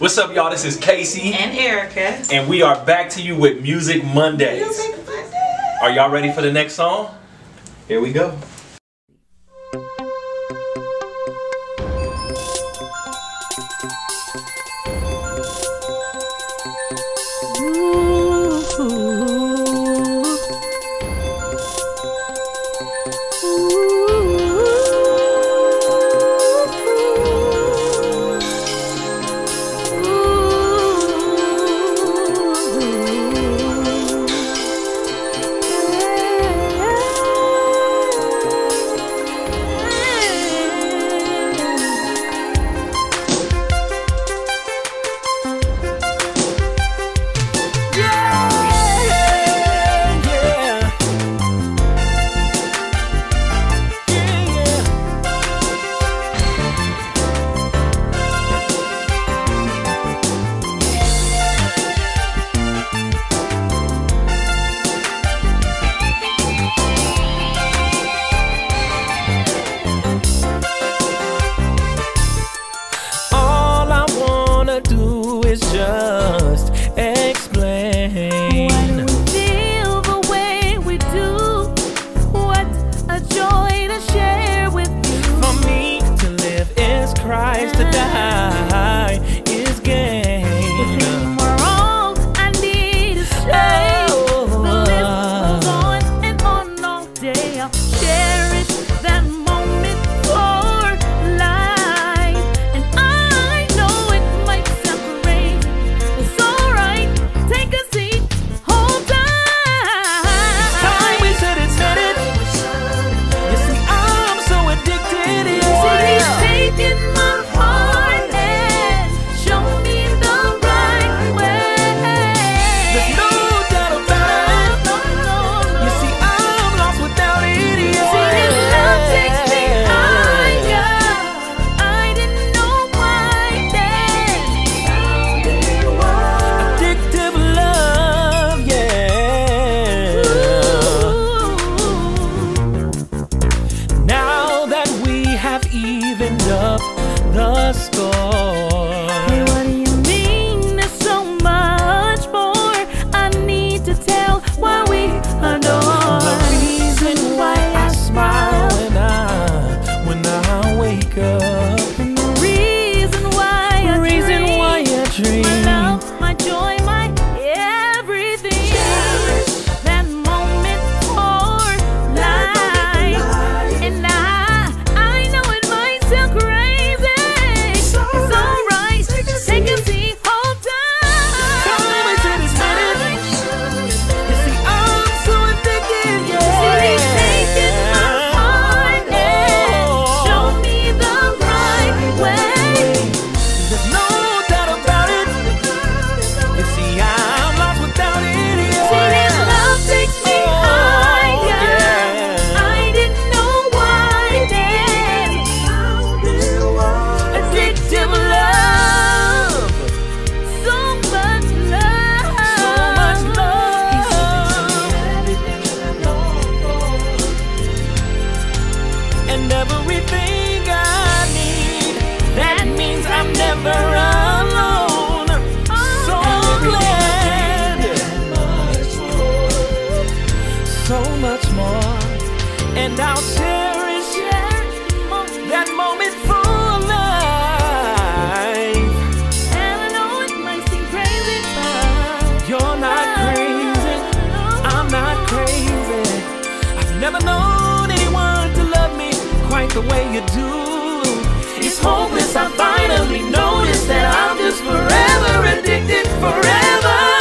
What's up, y'all? This is Casey and Erica, and we are back to you with Music Mondays. Music Mondays. Are y'all ready for the next song? Here we go. and I'll cherish that moment for life. And I know it might seem crazy, but you're not crazy. I'm not crazy. I've never known anyone to love me quite the way you do. It's hopeless. I finally noticed that I'm just forever addicted, forever.